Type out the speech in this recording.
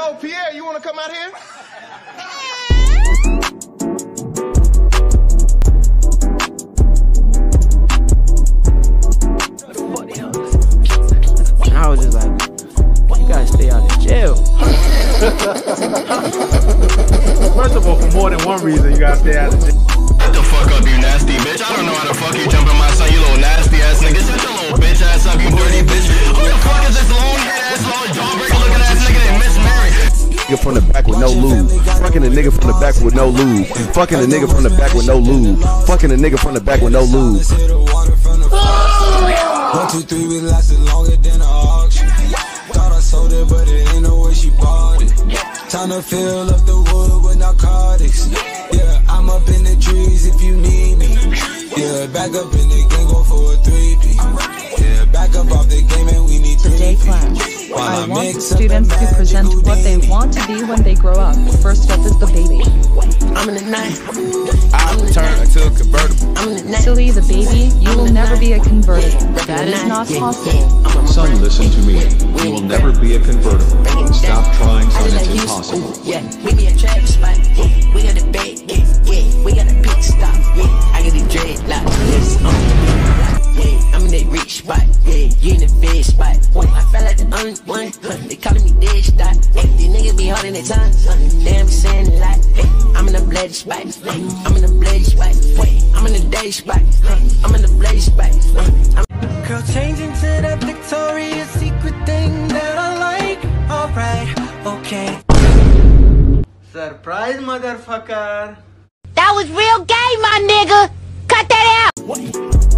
Yo, Pierre, you wanna come out here? And I was just like, you gotta stay out of jail. First of all, for more than one reason, you gotta stay out of jail. Shut the fuck up, you nasty bitch. I don't know how the fuck you jumping my nigga from the back with no lube. Fucking a nigga from the back with no lube. Fucking a nigga from the back with no lube. Fucking a nigga from the back with no lube. One, two, three, we lasted longer than an auction. Thought I sold it, but it ain't no way she bought it. Time to fill up the wood with narcotics. Yeah, I'm up in the trees if you need me. Yeah, back up in the I want mix up students to present what they want to be when they grow up. First up is the baby. I'm in the night. I turned to a convertible. I'm in the night. Silly the baby, you will never be a convertible. That is not possible. Son, listen to me. You will never be a convertible. Stop trying, son. It's impossible. Yeah, we be a trap spot. You in the bed spot. When I felt like the only one, huh, they calling me dead stop. Hey, these niggas be holding their tongue. Huh, damn, be saying a lot. Hey, I'm in the bloody spot. Hey, I'm in the bloody spot. Wait, I'm in the day spot. Huh, I'm in the bloody spot. Huh, I'm Girl, change into that Victoria's Secret thing that I like. Alright, okay. Surprise, motherfucker. That was real gay, my nigga. Cut that out.